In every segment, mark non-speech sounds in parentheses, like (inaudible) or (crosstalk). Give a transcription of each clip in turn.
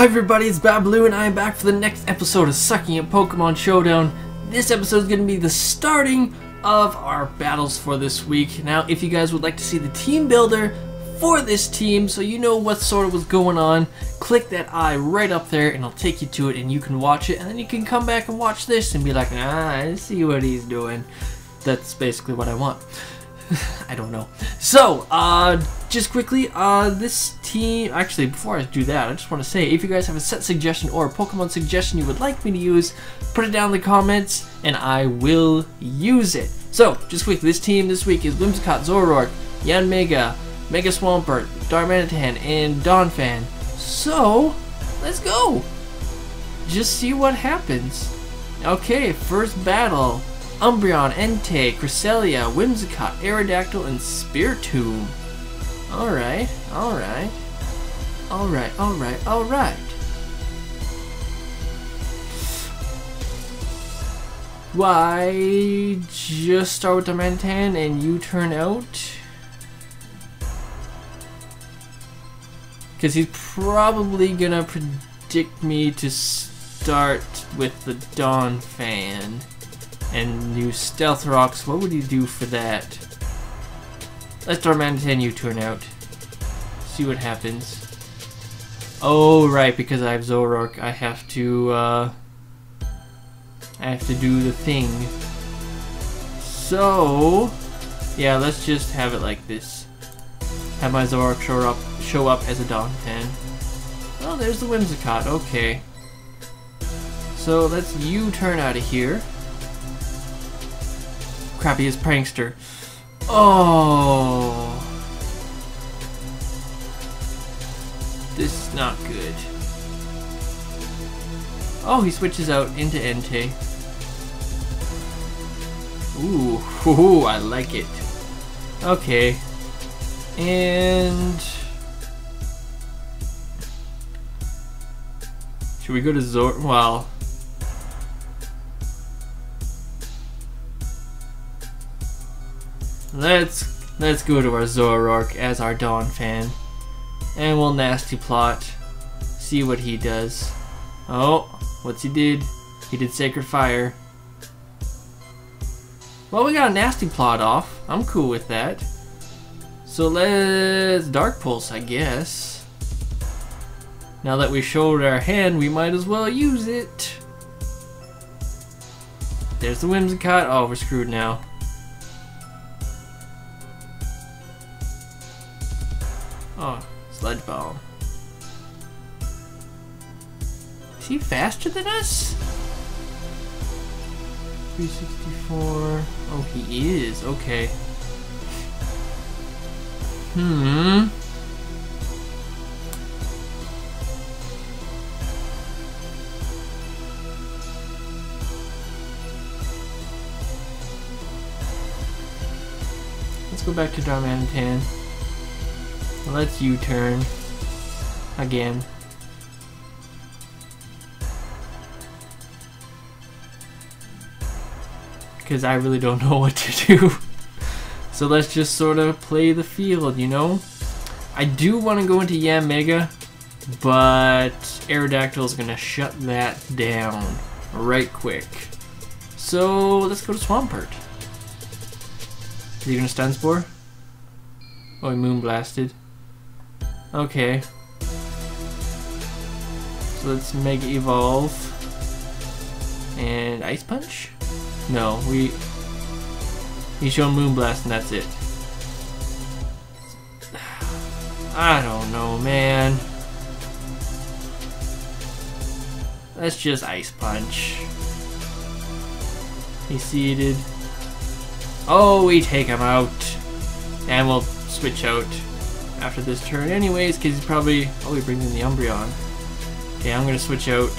Hi everybody, it's Babbleloo and I am back for the next episode of Sucking at Pokemon Showdown. This episode is going to be the starting of our battles for this week. Now, if you guys would like to see the team builder for this team, so you know what sort of was going on, click that eye right up there and I'll take you to it and you can watch it and then you can come back and watch this and be like, ah, I see what he's doing. That's basically what I want. (laughs) I don't know. So, uh, just quickly, uh, this team, actually, before I do that, I just want to say, if you guys have a set suggestion or a Pokemon suggestion you would like me to use, put it down in the comments, and I will use it. So, just quick, this team this week is Whimsicott, Zoroark, Yanmega, Mega Swampert, Darmanitan, and Donphan. So, let's go! Just see what happens. Okay, first battle. Umbreon, Entei, Cresselia, Whimsicott, Aerodactyl, and Spiritomb. Alright, alright. Alright, alright, alright. Why just start with Darmanitan and U-turn out? Because he's probably gonna predict me to start with the Donphan and use Stealth Rocks. What would you do for that? Let's Darmanitan U-turn out. See what happens. Oh, right, because I have Zoroark, I have to, uh... I have to do the thing. So... Yeah, let's just have it like this. Have my Zoroark show up, show up as a Donphan. Oh, there's the Whimsicott, okay. So let's U-turn out of here crappiest prankster. Oh. This is not good. Oh, he switches out into Entei. Ooh, (laughs) ooh, I like it. Okay. And... Should we go to Zor... Well... Let's let's go to our Zoroark as our Donphan. And we'll nasty plot. See what he does. Oh, what's he did? He did Sacred Fire. Well, we got a nasty plot off. I'm cool with that. So let's Dark Pulse, I guess. Now that we showed our hand, we might as well use it. There's the Whimsicott. Oh, we're screwed now. Oh, Sludge Bomb. Is he faster than us? 364. Oh, he is. Okay. Hmm. Let's go back to Darmanitan. Let's U-turn. Again. Because I really don't (laughs) know what to do. so let's just sort of play the field, you know? I do want to go into Yanmega, but Aerodactyl is going to shut that down right quick. So let's go to Swampert. Is he going to Stun Spore? Oh, he Moonblasted. Okay. So let's Mega Evolve. And Ice Punch? No, we... He's shown Moonblast and that's it. (sighs) I don't know, man. Let's just Ice Punch. He's seated. Oh, we take him out. And we'll switch out after this turn anyways, because he's probably... Brings in the Umbreon. Okay, I'm going to switch out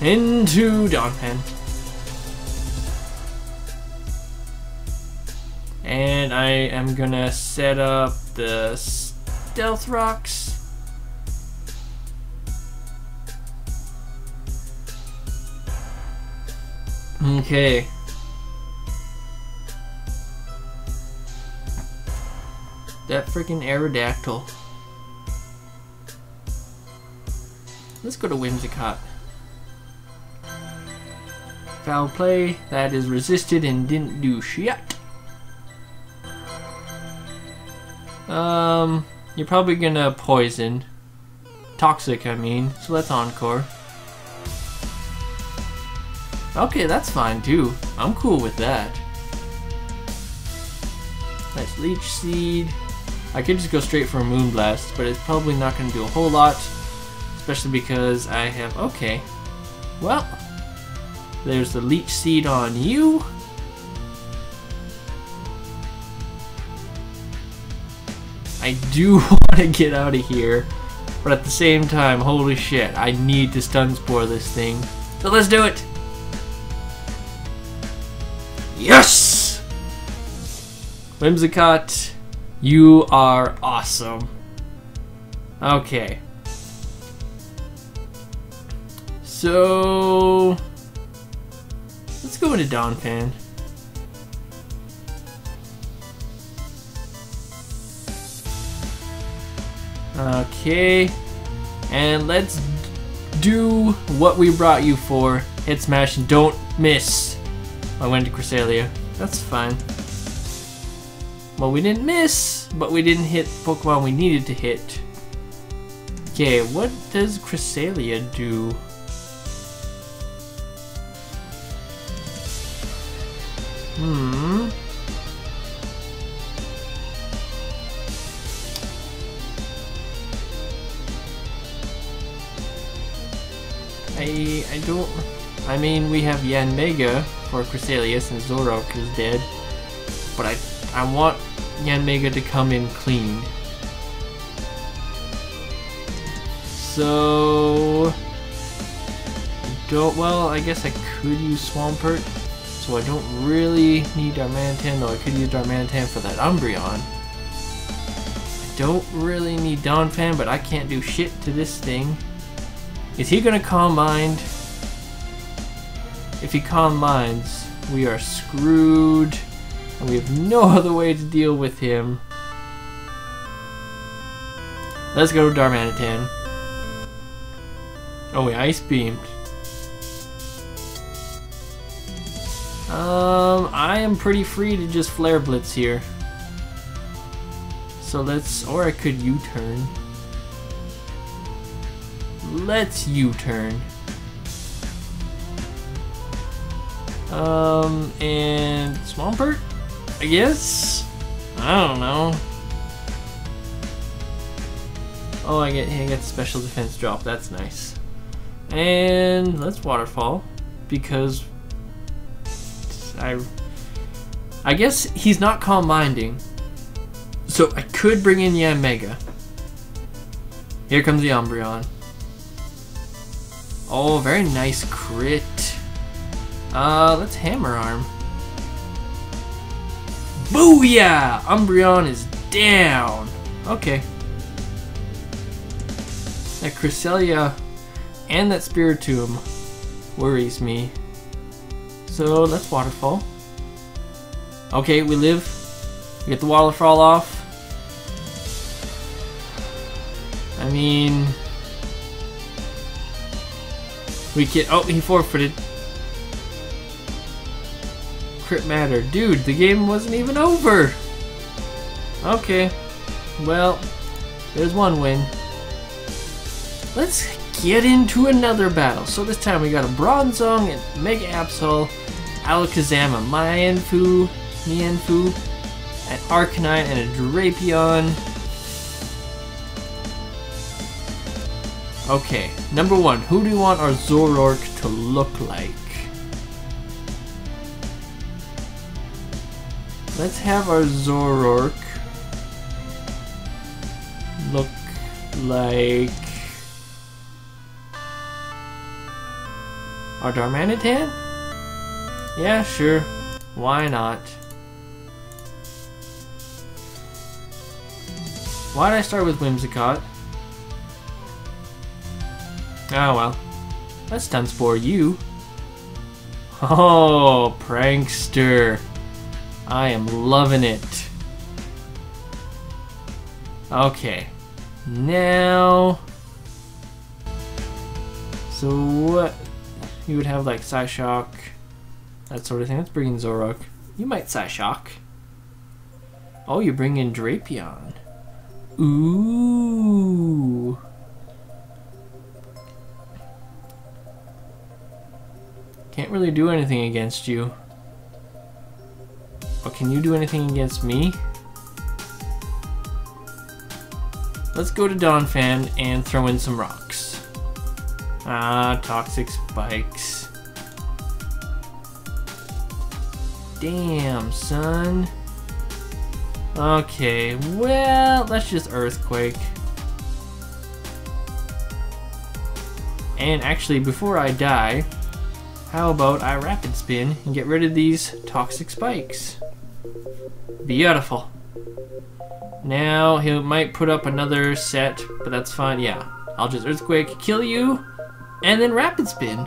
into Donphan. And I am going to set up the Stealth Rocks. Okay. That freaking Aerodactyl. let's go to Whimsicott. Foul play. That is resisted and didn't do shit. Um, you're probably gonna poison. Toxic, I mean. So let's encore. Okay, that's fine too. I'm cool with that. Nice Leech Seed. I could just go straight for a Moonblast, but it's probably not going to do a whole lot. Especially because I have... Okay. Well, there's the Leech Seed on you. I do (laughs) want to get out of here. But at the same time, holy shit, I need to stun spore this thing. So let's do it! Yes! Whimsicott, you are awesome. Okay. So... Let's go into Donphan. Okay. And let's do what we brought you for. Head Smash and don't miss. I went to Cresselia. That's fine. Well, we didn't miss, but we didn't hit Pokemon we needed to hit. Okay, what does Cresselia do? Hmm. I I don't I mean we have Yanmega for Cresselia since Zoroark is dead. But I I want Yanmega to come in clean. So don't well I guess I could use Swampert. So I don't really need Darmanitan, though I could use Darmanitan for that Umbreon. I don't really need Donphan, but I can't do shit to this thing. Is he gonna Calm Mind? If he Calm Minds, we are screwed. And we have no (laughs) other way to deal with him. Let's go to Darmanitan. Oh, we Ice Beamed. Um, I am pretty free to just Flare Blitz here. So let's, or I could U-turn. Let's U-turn. Um, and Swampert, I guess? I don't know. Oh, I get, I get special defense drop, that's nice. And let's Waterfall, because I, I guess he's not calm minding. So I could bring in Yanmega. Here comes the Umbreon. Oh, very nice crit. Uh, let's Hammer Arm. Booyah! Umbreon is down. Okay. That Cresselia and that Spiritomb worries me. So let's waterfall. Okay, we live. We get the waterfall off. I mean, we can. Oh, he forfeited. Crit matter, dude. The game wasn't even over. Okay, well, there's one win. Let's get into another battle. So this time we got a Bronzong and Mega Absol Alakazam, a Mienfoo, Mienfoo, an Arcanine, and a Drapion. Okay, number one, who do you want our Zoroark to look like? Let's have our Zoroark look like our Darmanitan? Yeah, sure. Why not? Why'd I start with Whimsicott? Oh well. Let's for you. (laughs) Oh, prankster. I am loving it. Okay. Now... So what? You would have like Psyshock, that sort of thing. Let's bring in Zoroark. You might Psyshock. Oh, you bring in Drapion. Ooh. Can't really do anything against you. But can you do anything against me? Let's go to Donphan and throw in some rocks. Ah, toxic spikes. Damn, son. Okay, well, let's just Earthquake. And actually, before I die, how about I Rapid Spin and get rid of these toxic spikes? Beautiful. Now, he might put up another set, but that's fine. Yeah, I'll just Earthquake, kill you, and then Rapid Spin.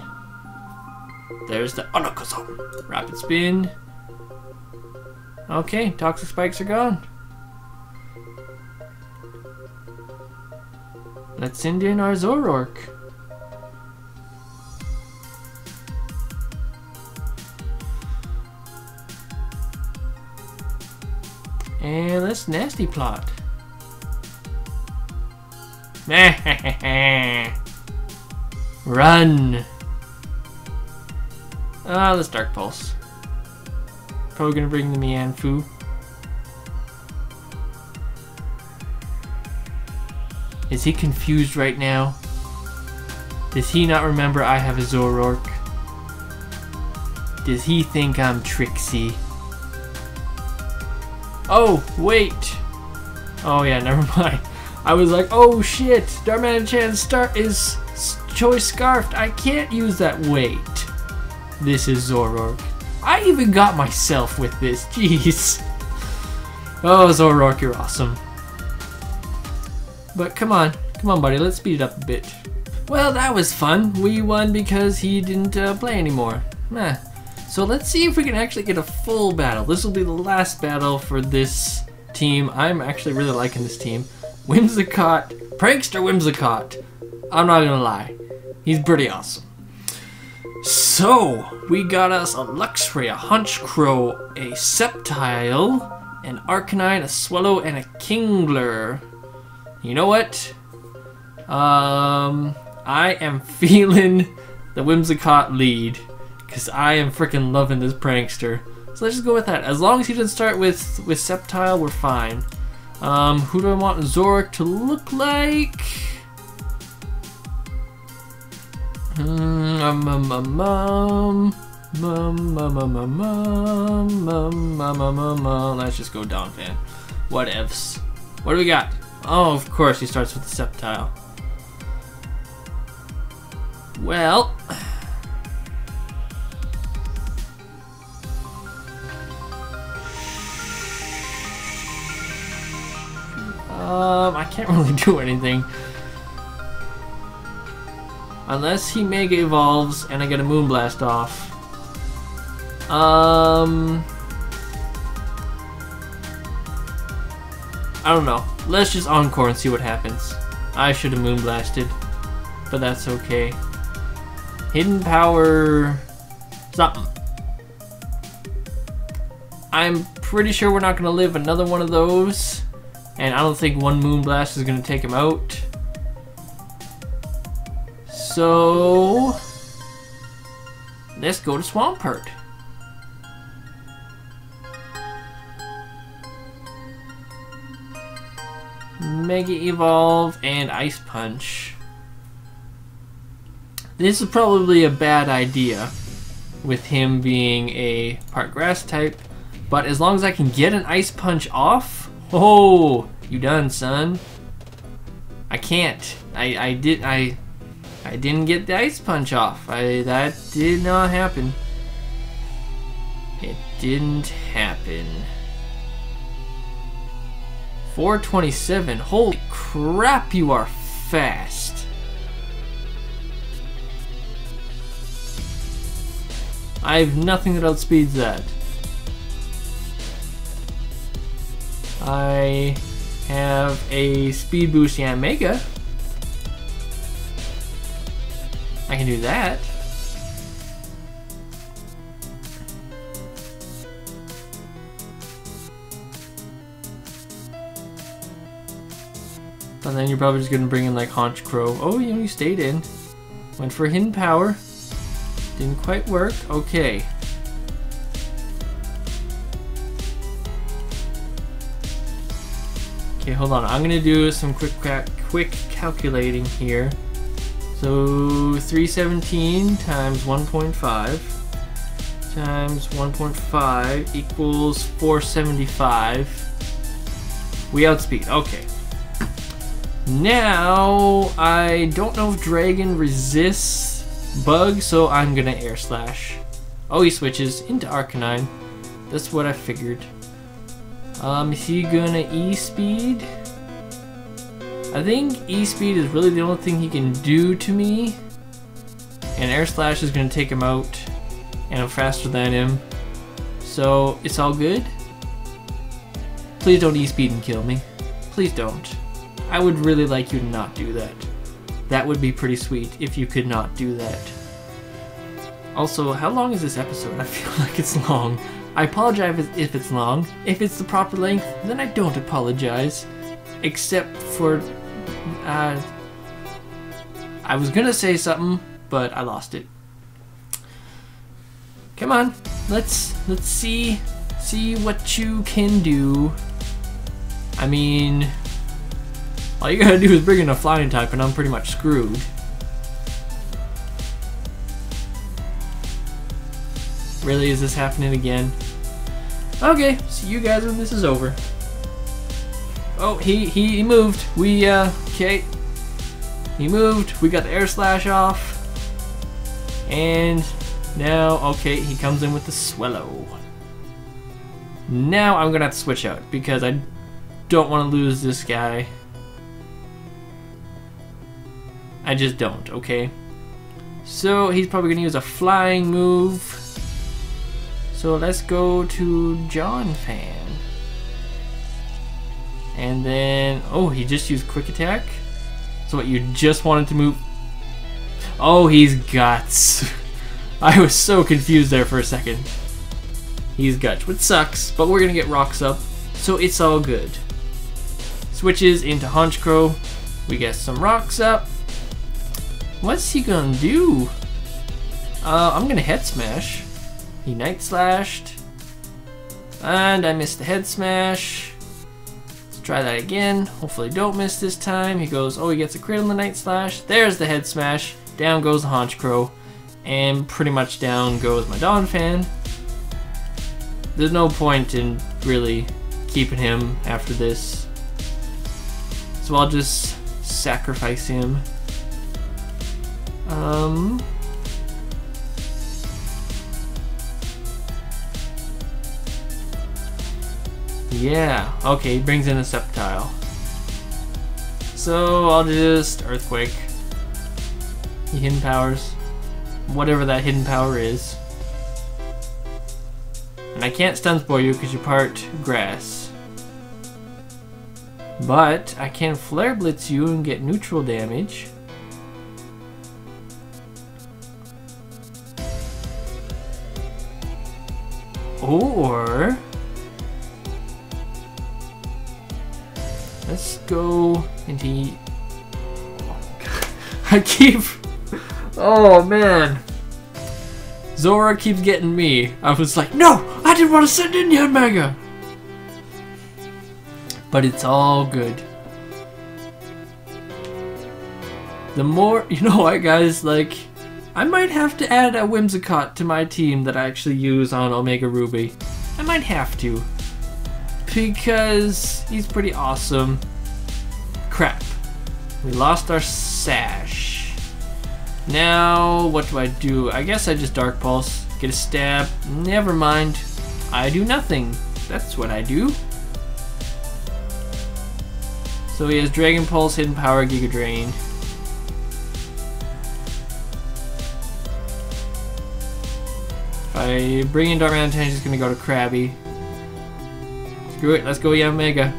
There's the Alakazam. Rapid Spin. Okay, toxic spikes are gone. Let's send in our Zoroark. And let's nasty plot. (laughs) Run! Ah, let's Dark Pulse. Probably gonna bring the Mienfoo. Is he confused right now? Does he not remember I have a Zoroark? Does he think I'm Trixie? Oh, wait! Oh yeah, (laughs) never mind. I was like, oh shit, Darmanitan start is choice scarfed. I can't use that. Wait. This is Zoroark. I even got myself with this. (laughs) Jeez. Oh, Zoroark, you're awesome. But come on, come on, buddy, let's speed it up a bit. Well, that was fun. We won because he didn't uh, play anymore. Meh. So let's see if we can actually get a full battle. This will be the last battle for this team. I'm actually really liking this team. Whimsicott, Prankster Whimsicott. I'm not gonna lie, he's pretty awesome. So, we got us a Luxray, a Honchkrow, a Sceptile, an Arcanine, a Swellow, and a Kingler. You know what? Um, I am (laughs) feeling the Whimsicott lead because I am freaking loving this prankster. So let's just go with that. As long as he doesn't start with with Sceptile, we're fine. Um, who do I want Zoroark to look like? Um, um, um, um, um, um, um, um, um, um, um, um, Let's just go Donphan. What ifs? What do we got? Oh, of course, he starts with the Sceptile. Well... can't (laughs) really do anything. Unless he Mega Evolves and I get a Moonblast off. Um... I don't know. Let's just Encore and see what happens. I should have Moonblasted, but that's okay. Hidden Power... Something. I'm pretty sure we're not going to live another one of those. And I don't think one Moonblast is going to take him out. So... Let's go to Swampert. Mega Evolve and Ice Punch. This is probably a bad idea with him being a part grass type, but as long as I can get an Ice Punch off, oh, you done, son. I can't. I, I did I I didn't get the Ice Punch off. I that did not happen. It didn't happen. 427. Holy crap, you are fast. I have nothing that outspeeds that. I have a speed boost Yanmega. I can do that. And then you're probably just gonna bring in like Haunch Honchkrow. Oh, you know, you stayed in. Went for hidden power. Didn't quite work. Okay. Okay, hold on. I'm gonna do some quick quick calculating here. So 317 times 1.5 times 1.5 equals 475. We outspeed. Okay. Now, I don't know if Dragon resists Bug, so I'm gonna Air Slash. Oh, he switches into Arcanine. That's what I figured. Um, is he gonna E-Speed? I think E-Speed is really the only thing he can do to me. And Air Slash is gonna take him out. And I'm faster than him. So, it's all good. Please don't E-Speed and kill me. Please don't. I would really like you to not do that. That would be pretty sweet if you could not do that. Also, how long is this episode? (laughs) I feel like it's long. I apologize if it's long. If it's the proper length, then I don't apologize. Except for... Uh, I was gonna say something, but I lost it. Come on, let's let's see see what you can do. I mean, all you gotta do is bring in a flying type and I'm pretty much screwed. Really, is this happening again? Okay, see you guys when this is over. Oh, he, he, moved. We, uh, okay. He moved. We got the air slash off. And now, okay, he comes in with the Swellow. Now I'm gonna have to switch out because I don't want to lose this guy. I just don't, okay? So he's probably gonna use a flying move. So let's go to Donphan. And then, oh, he just used quick attack? So what, you just wanted to move? Oh, he's guts. (laughs) I was so confused there for a second. He's guts, which sucks, but we're gonna get rocks up, so it's all good. Switches into Honchkrow. We get some rocks up. What's he gonna do? Uh, I'm gonna head smash. He night slashed. And I missed the head smash. Let's try that again. Hopefully don't miss this time. He goes, oh, he gets a crit on the night slash. There's the head smash. Down goes the Honchkrow. And pretty much down goes my Donphan. There's no point in really keeping him after this. So I'll just sacrifice him. Um. Yeah, okay, he brings in a Sceptile. So I'll just Earthquake. He hidden powers. Whatever that hidden power is. And I can't stun spore you because you're part grass. But I can flare blitz you and get neutral damage. Or let's go into. (laughs) I keep. Oh man. Zoroark keeps getting me. I was like, no, I didn't want to send in Yanmega. But it's all good. The more, (laughs) you know what guys, like, I might have to add a Whimsicott to my team that I actually use on Omega Ruby. I might have to. Because he's pretty awesome. Crap. We lost our Sash. Now, what do I do? I guess I just Dark Pulse. Get a stab. Never mind. I do nothing. That's what I do. So he has Dragon Pulse, Hidden Power, Giga Drain. If I bring in Darmanitan, he's gonna go to Krabby. Screw it, let's go Yanmega.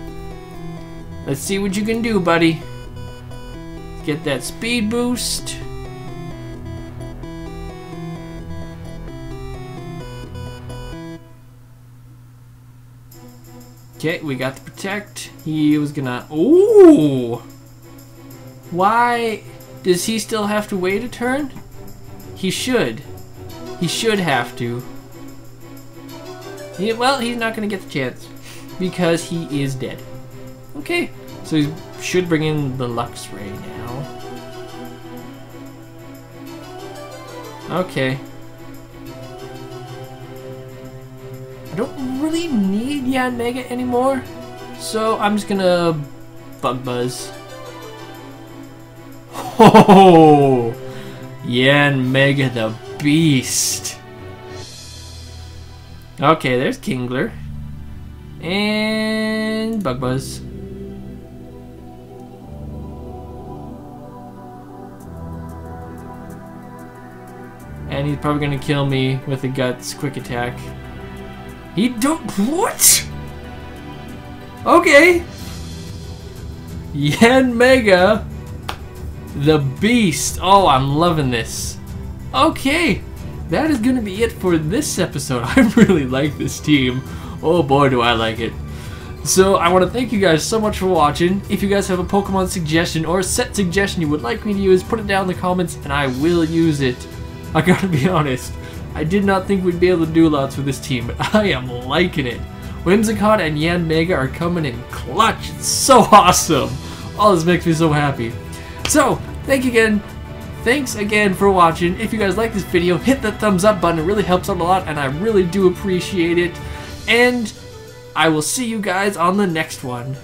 Let's see what you can do, buddy. Get that speed boost. Okay, we got the protect. He was gonna... Ooh! Why does he still have to wait a turn? He should. He should have to. He, well, he's not gonna get the chance because he is dead. Okay, so he should bring in the Luxray now. Okay. I don't really need Yanmega anymore, so I'm just gonna Bug Buzz. (laughs) Oh, Yanmega the Beast. Okay, there's Kingler. And Bug Buzz. And he's probably gonna kill me with a Guts Quick Attack. He don't- What? Okay. Yanmega. The Beast. Oh, I'm loving this. Okay. That is gonna be it for this episode. (laughs) I really like this team. Oh boy, do I like it. So I want to thank you guys so much for watching. If you guys have a Pokemon suggestion or a set suggestion you would like me to use, put it down in the comments and I will use it. (laughs) I gotta be honest, I did not think we'd be able to do lots with this team, but (laughs) I am liking it. Whimsicott and Yanmega are coming in clutch. It's so (laughs) awesome. All this makes me so happy. So, thank you again. Thanks again for watching. If you guys like this video, hit the thumbs up button. It really helps out a lot, and I really do appreciate it. And I will see you guys on the next one.